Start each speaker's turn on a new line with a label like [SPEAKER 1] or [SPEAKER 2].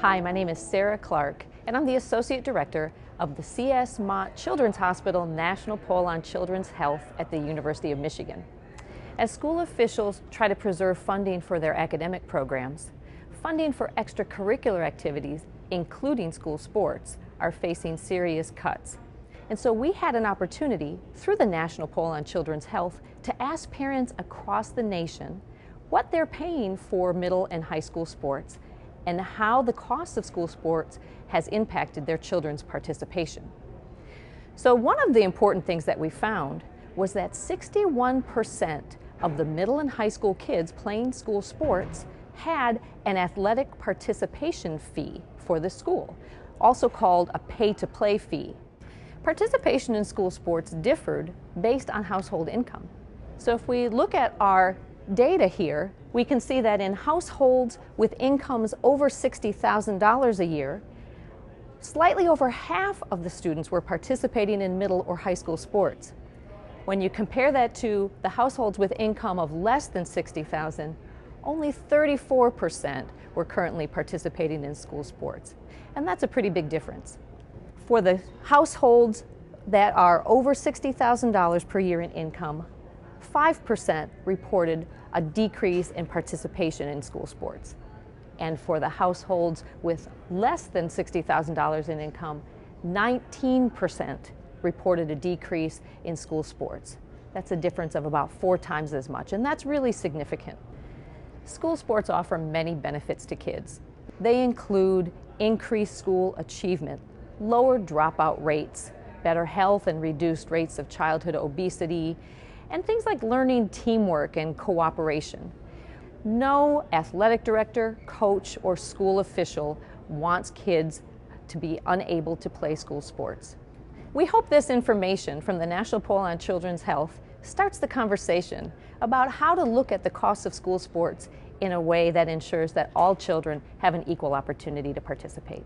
[SPEAKER 1] Hi, my name is Sarah Clark, and I'm the Associate Director of the C.S. Mott Children's Hospital National Poll on Children's Health at the University of Michigan. As school officials try to preserve funding for their academic programs, funding for extracurricular activities, including school sports, are facing serious cuts. And so we had an opportunity through the National Poll on Children's Health to ask parents across the nation what they're paying for middle and high school sports and how the cost of school sports has impacted their children's participation. So one of the important things that we found was that 61% of the middle and high school kids playing school sports had an athletic participation fee for the school, also called a pay-to-play fee. Participation in school sports differed based on household income. So if we look at our data here, we can see that in households with incomes over $60,000 a year, slightly over half of the students were participating in middle or high school sports. When you compare that to the households with income of less than 60,000, dollars only 34% were currently participating in school sports. And that's a pretty big difference. For the households that are over $60,000 per year in income, 5% reported a decrease in participation in school sports. And for the households with less than $60,000 in income, 19% reported a decrease in school sports. That's a difference of about four times as much, and that's really significant. School sports offer many benefits to kids. They include increased school achievement, lower dropout rates, better health and reduced rates of childhood obesity, and things like learning teamwork and cooperation. No athletic director, coach, or school official wants kids to be unable to play school sports. We hope this information from the National Poll on Children's Health starts the conversation about how to look at the cost of school sports in a way that ensures that all children have an equal opportunity to participate.